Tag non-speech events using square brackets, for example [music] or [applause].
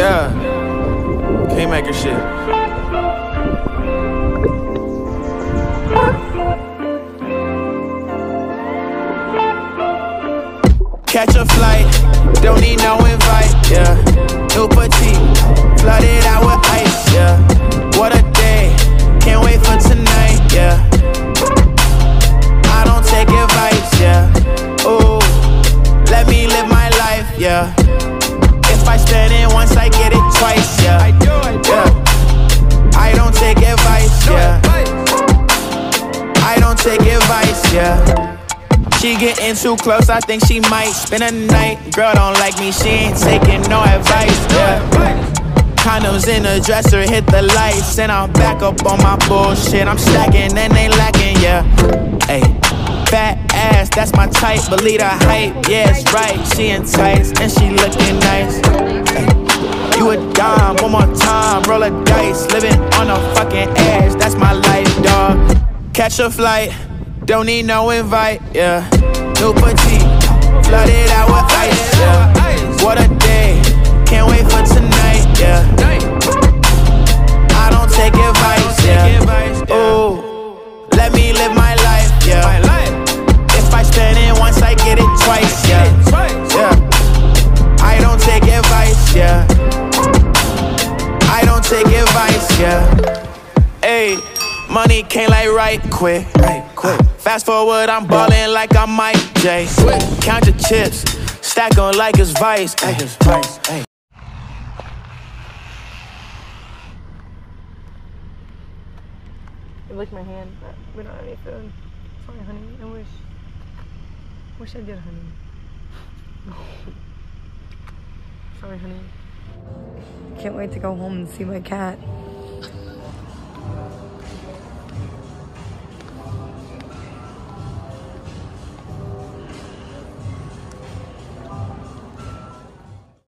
Yeah. Kingmaker shit. Catch a flight, don't need no invite, yeah. New petite, I spend it once, I get it twice, yeah. I do, I do. Yeah. I don't take advice, yeah. I don't take advice, yeah. She getting too close, I think she might spend a night. Girl don't like me, she ain't taking no advice, yeah. Condoms in the dresser, hit the lights, and I'm back up on my bullshit. I'm stacking and they lacking, yeah. Hey, fat ass, that's my type. Believe the hype, yeah, it's right. She enticed and she looking nice. You a dime, one more time, roll a dice. Living on a fucking edge, that's my life, dog. Catch a flight, don't need no invite, yeah. New petite, flooded out with ice, yeah. Take advice, yeah. Hey, money came like right quick. Right, quick. Fast forward, I'm ballin' like I'm Mike J. Count your chips, stack 'em like it's vice. Like it's vice. Ay. You licked my hand, but we don't have any food. Sorry, honey. I wish. Wish I did, honey. [laughs] Sorry, honey. Can't wait to go home and see my cat.